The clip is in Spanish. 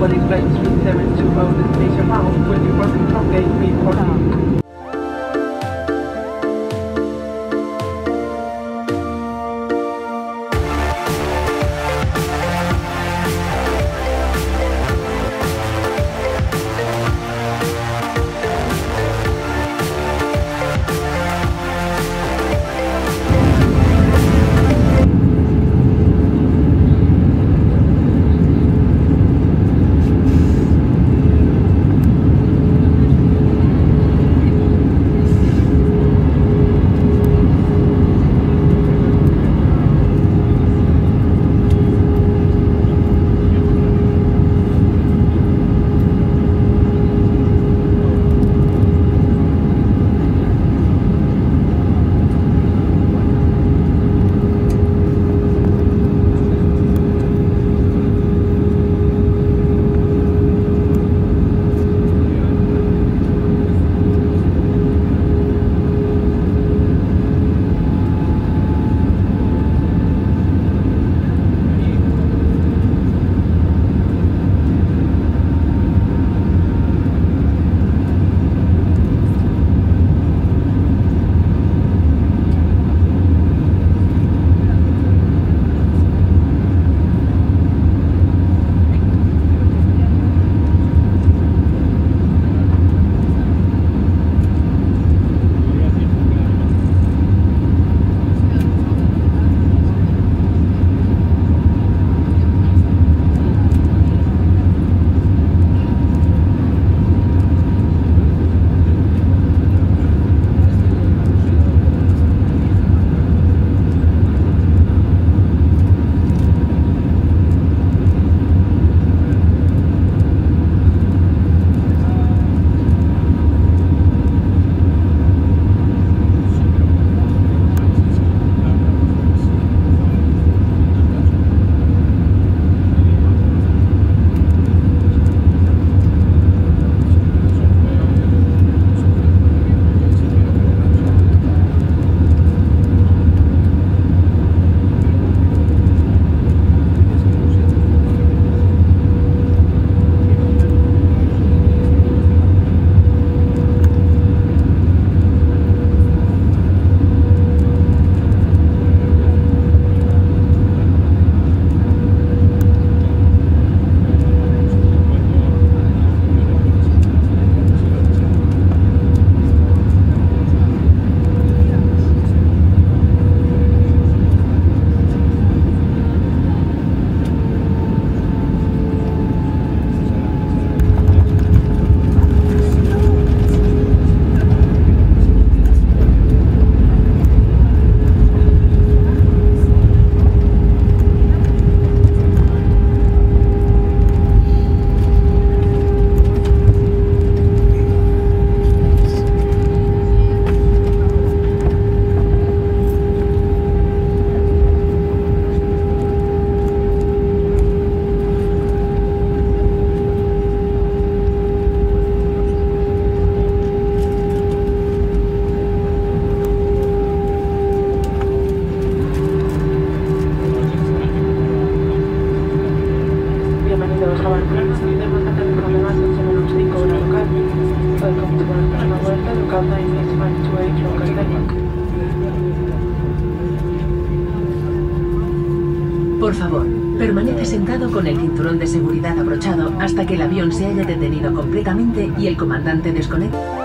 What is like 272 road, station house, 21 from gate 340. B40. Por favor, permanece sentado con el cinturón de seguridad abrochado hasta que el avión se haya detenido completamente y el comandante desconecte.